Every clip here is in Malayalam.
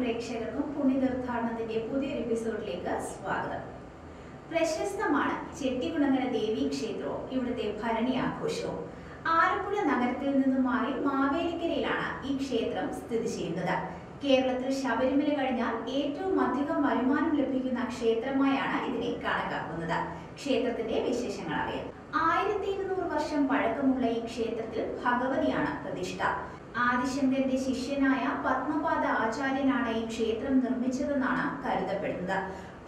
പ്രേക്ഷകർക്കും പുണ്യതീർത്ഥാടനത്തിന്റെ പുതിയൊരു എപ്പിസോഡിലേക്ക് സ്വാഗതം. പ്രശസ്തമാണ് ചെട്ടികുളങ്ങര ദേവീ ക്ഷേത്രവും ഇവിടുത്തെ ഭരണി ആഘോഷവും. ആലപ്പുഴ നഗരത്തിൽ നിന്നുമായി മാവേലിക്കരയിലാണ് ഈ ക്ഷേത്രം സ്ഥിതി ചെയ്യുന്നത്. കേരളത്തിൽ ശബരിമല കഴിഞ്ഞാൽ ഏറ്റവും അധികം വരുമാനം ലഭിക്കുന്ന ക്ഷേത്രമായാണ് ഇതിനെ കണക്കാക്കുന്നത്. ക്ഷേത്രത്തിന്റെ വിശേഷങ്ങൾ അറിയാം. ആയിരത്തി ഇരുന്നൂറ് വർഷം പഴക്കമുള്ള ഈ ക്ഷേത്രത്തിൽ ഭഗവതിയാണ് പ്രതിഷ്ഠ. ആദിശങ്കരന്റെ ശിഷ്യനായ പത്മപാദ ആചാര്യനാണ് ഈ ക്ഷേത്രം നിർമ്മിച്ചതെന്നാണ് കരുതപ്പെടുന്നത്.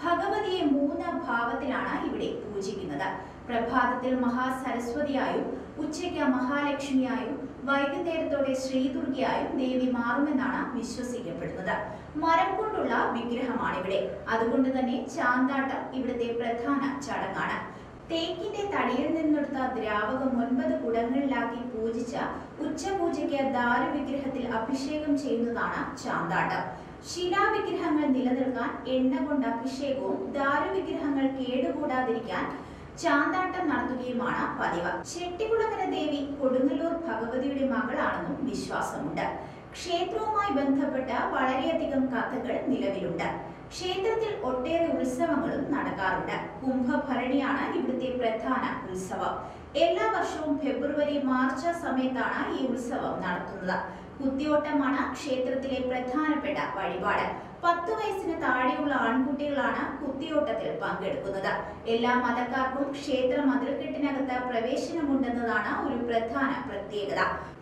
ഭഗവതിയെ മൂന്ന് ഭാവത്തിലാണ് ഇവിടെ പൂജിക്കുന്നത്. പ്രഭാതത്തിൽ മഹാസരസ്വതിയായും ഉച്ചയ്ക്ക് മഹാലക്ഷ്മിയായും വൈകുന്നേരത്തോടെ ശ്രീദുർഗയായും ദേവി മാറുമെന്നാണ് വിശ്വസിക്കപ്പെടുന്നത്. മരം കൊണ്ടുള്ള വിഗ്രഹമാണിവിടെ. അതുകൊണ്ട് തന്നെ ചാന്താട്ടം ഇവിടുത്തെ പ്രധാന ചടങ്ങാണ്. തേക്കിന്റെ തടിയിൽ നിന്നെടുത്ത ദ്രാവകം ഒൻപത് കുടങ്ങളിലാക്കി പൂജിച്ച ഉച്ചപൂജയ്ക്ക് ദാരുവിഗ്രഹത്തിൽ അഭിഷേകം ചെയ്യുന്നതാണ് ചാന്താട്ടം. ശിലാവിഗ്രഹങ്ങൾ നിലനിൽക്കാൻ എണ്ണ കൊണ്ട് അഭിഷേകവും ദാരുവിഗ്രഹങ്ങൾ കേടുകൂടാതിരിക്കാൻ ചാന്താട്ടം നടത്തുകയുമാണ് പതിവ്. ചെട്ടികുളങ്ങര ദേവി കൊടുങ്ങല്ലൂർ ഭഗവതിയുടെ മകളാണെന്നും വിശ്വാസമുണ്ട്. ക്ഷേത്രവുമായി ബന്ധപ്പെട്ട വളരെയധികം കഥകൾ നിലവിലുണ്ട്. ക്ഷേത്രത്തിൽ ഒട്ടേറെ ഉത്സവങ്ങളും നടക്കാറുണ്ട്. കുംഭഭരണിയാണ് ഇവിടുത്തെ പ്രധാന ഉത്സവം. എല്ലാ വർഷവും ഫെബ്രുവരി മാർച്ച് സമയത്താണ് ഈ ഉത്സവം നടത്തുന്നത്. കുത്തിയോട്ടമാണ് ക്ഷേത്രത്തിലെ പ്രധാനപ്പെട്ട വഴിപാട്. പത്ത് വയസ്സിന് താഴെയുള്ള ആൺകുട്ടികളാണ് കുത്തിയോട്ടത്തിൽ പങ്കെടുക്കുന്നത്. എല്ലാ മതക്കാർക്കും ക്ഷേത്ര മതിൽക്കെട്ടിനകത്ത് പ്രവേശനമുണ്ടെന്നതാണ് ഒരു പ്രധാന പ്രത്യേകത.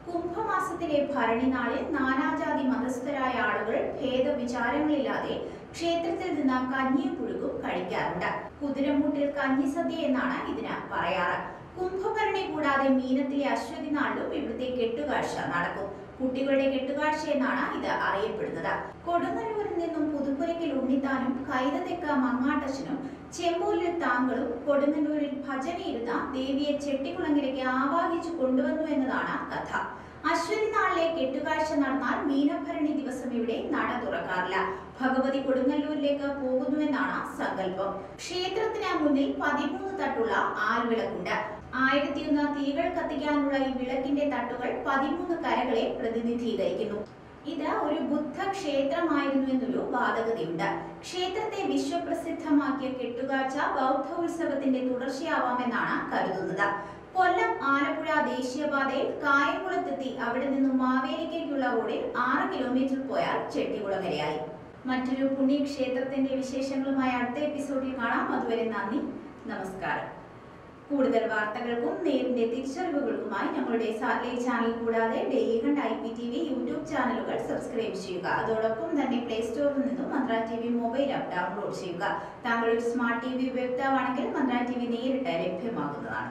കുംഭമാസത്തിലെ ഭരണി നാളിൽ നാനാജാതി മതസ്ഥരായ ആളുകൾ ഭേദവിചാരങ്ങളില്ലാതെ ക്ഷേത്രത്തിൽ നിന്ന് കഞ്ഞിയും പുഴുക്കും കഴിക്കാറുണ്ട്. കുതിരമൂട്ടിൽ കഞ്ഞിസദ്യ എന്നാണ് ഇതിന് പറയാറ്. കുംഭഭരണി കൂടാതെ മീനത്തിലെ അശ്വതി നാളിലും ഇവിടുത്തെ കെട്ടുകാഴ്ച നടക്കും. കുട്ടികളുടെ കെട്ടുകാഴ്ച എന്നാണ് ഇത് അറിയപ്പെടുന്നത്. കൊടുങ്ങല്ലൂരിൽ നിന്നും പുതുപ്പുരയ്ക്കൽ ഉണ്ണിത്താനും കൈതതെക്ക മങ്ങാട്ടച്ചനും ചെമ്പൂരിൽ താങ്കളും കൊടുങ്ങല്ലൂരിൽ ഭജനയിരുന്ന ദേവിയെ ചെട്ടിക്കുളങ്ങിലേക്ക് ആവാഹിച്ചു കൊണ്ടുവന്നു എന്നതാണ് കഥ. അശ്വതി നാളിലെ കെട്ടുകാഴ്ച നടന്നാൽ മീനഭരണി ദിവസം ഇവിടെ നട തുറക്കാറില്ല. ഭഗവതി കൊടുങ്ങല്ലൂരിലേക്ക് പോകുന്നുവെന്നാണ് സങ്കല്പം. ക്ഷേത്രത്തിന് മുന്നിൽ പതിമൂന്ന് തട്ടുള്ള ആൽവിളക്കുണ്ട്. ആയിരത്തിയൊന്ന് തീകൾ കത്തിക്കാനുള്ള ഈ വിളക്കിന്റെ തട്ടുകൾ പതിമൂന്ന് കരകളെ പ്രതിനിധീകരിക്കുന്നു. ഇത് ഒരു ബുദ്ധ ക്ഷേത്രമായിരുന്നു എന്നൊരു വാദഗതിയുണ്ട്. ക്ഷേത്രത്തെ വിശ്വപ്രസിദ്ധമാക്കിയ കെട്ടുകാഴ്ച ബൗദ്ധ ഉത്സവത്തിന്റെ തുടർച്ചയാവാമെന്നാണ് കരുതുന്നത്. കൊല്ലം ആലപ്പുഴ ദേശീയപാതയിൽ കായംകുളത്തെത്തി അവിടെ നിന്നും മാവേലിക്കേക്കുള്ള റോഡിൽ ആറ് കിലോമീറ്റർ പോയാൽ ചെട്ടികുളം വരെയായി. മറ്റൊരു പുണ്യക്ഷേത്രത്തിന്റെ വിശേഷങ്ങളുമായി അടുത്ത എപ്പിസോഡിൽ കാണാം. അതുവരെ നന്ദി നമസ്കാരം. കൂടുതൽ വാർത്തകൾക്കും നേരിന്റെ തിരിച്ചറിവുകൾക്കുമായി ഞങ്ങളുടെ സാറ്റലൈറ്റ് ചാനൽ കൂടാതെ ഡെയിലി കണ്ട് I P T V YouTube ചാനലുകൾ സബ്സ്ക്രൈബ് ചെയ്യുക. അതോടൊപ്പം തന്നെ പ്ലേ സ്റ്റോറിൽ നിന്നും Mantra T V mobile app download ചെയ്യുക. താങ്കൾ ഒരു സ്മാർട്ട് ടി വി ഉപയോക്താവാണെങ്കിൽ മന്ത്ര ടി വി നേരിട്ട് ലഭ്യമാകുന്നതാണ്.